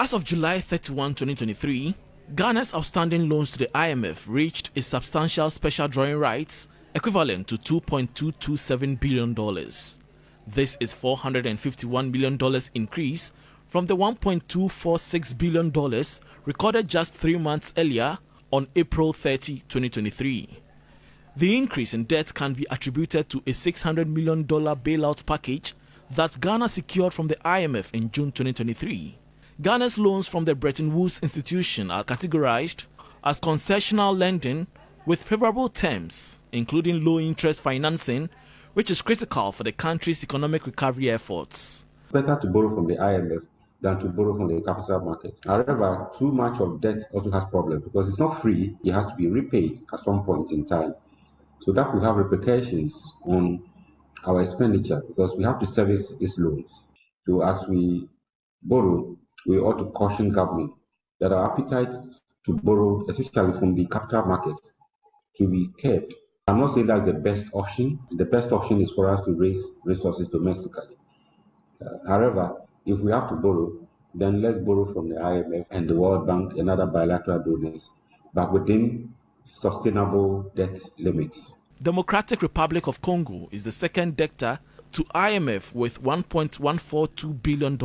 As of July 31, 2023, Ghana's outstanding loans to the IMF reached a substantial special drawing rights equivalent to $2.227 billion. This is $451 million increase from the $1.246 billion recorded just three months earlier on April 30, 2023. The increase in debt can be attributed to a $600 million bailout package that Ghana secured from the IMF in June 2023. Ghana's loans from the Bretton Woods Institution are categorized as concessional lending with favorable terms, including low interest financing, which is critical for the country's economic recovery efforts. Better to borrow from the IMF than to borrow from the capital market. However, too much of debt also has problems because it's not free, it has to be repaid at some point in time. So that will have repercussions on our expenditure because we have to service these loans. So as we borrow, we ought to caution government that our appetite to borrow, especially from the capital market, to be kept. I'm not saying that's the best option. The best option is for us to raise resources domestically. Uh, however, if we have to borrow, then let's borrow from the IMF and the World Bank and other bilateral donors, but within sustainable debt limits. Democratic Republic of Congo is the second debtor to IMF with $1.142 billion.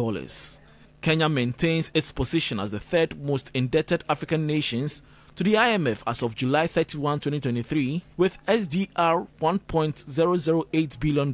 Kenya maintains its position as the third most indebted African nations to the IMF as of July 31, 2023, with SDR $1.008 billion.